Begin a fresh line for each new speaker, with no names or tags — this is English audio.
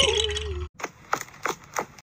Ooh.